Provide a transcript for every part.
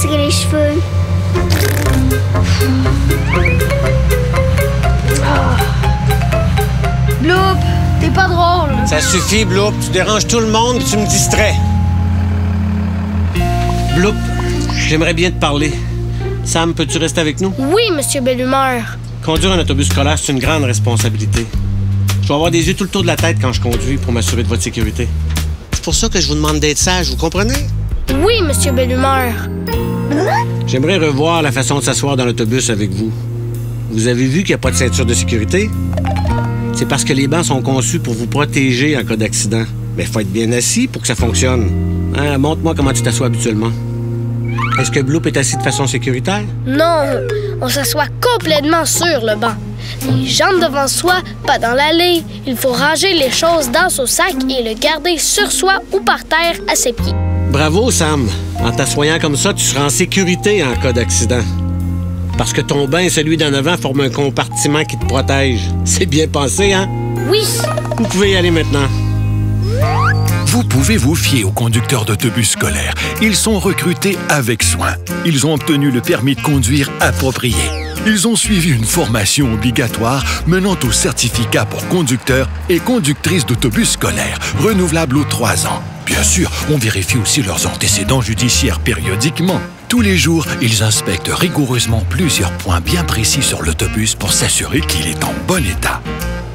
tirer les cheveux. Bloop, t'es pas drôle. Ça suffit, Bloop. Tu déranges tout le monde et tu me distrais. Bloop, j'aimerais bien te parler. Sam, peux-tu rester avec nous? Oui, Monsieur Belle-Humeur. Conduire un autobus scolaire, c'est une grande responsabilité. Je vais avoir des yeux tout le tour de la tête quand je conduis pour m'assurer de votre sécurité. C'est pour ça que je vous demande d'être sage, vous comprenez? Oui, Monsieur Belle-Humeur. J'aimerais revoir la façon de s'asseoir dans l'autobus avec vous. Vous avez vu qu'il n'y a pas de ceinture de sécurité? C'est parce que les bancs sont conçus pour vous protéger en cas d'accident. Mais il faut être bien assis pour que ça fonctionne. Hein, Montre-moi comment tu t'assois habituellement. Est-ce que Bloop est assis de façon sécuritaire? Non, on s'assoit complètement sur le banc. Les jambes devant soi, pas dans l'allée. Il faut ranger les choses dans son sac et le garder sur soi ou par terre à ses pieds. Bravo, Sam. En t'assoyant comme ça, tu seras en sécurité en cas d'accident. Parce que ton bain et celui d'en avant forment un compartiment qui te protège. C'est bien pensé, hein? Oui, Vous pouvez y aller maintenant. Vous pouvez vous fier aux conducteurs d'autobus scolaires. Ils sont recrutés avec soin. Ils ont obtenu le permis de conduire approprié. Ils ont suivi une formation obligatoire menant au certificat pour conducteurs et conductrices d'autobus scolaires, renouvelable aux trois ans. Sûr, on vérifie aussi leurs antécédents judiciaires périodiquement. Tous les jours, ils inspectent rigoureusement plusieurs points bien précis sur l'autobus pour s'assurer qu'il est en bon état.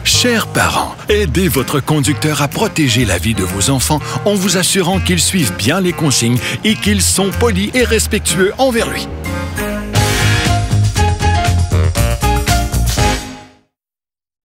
Chers parents, aidez votre conducteur à protéger la vie de vos enfants en vous assurant qu'ils suivent bien les consignes et qu'ils sont polis et respectueux envers lui.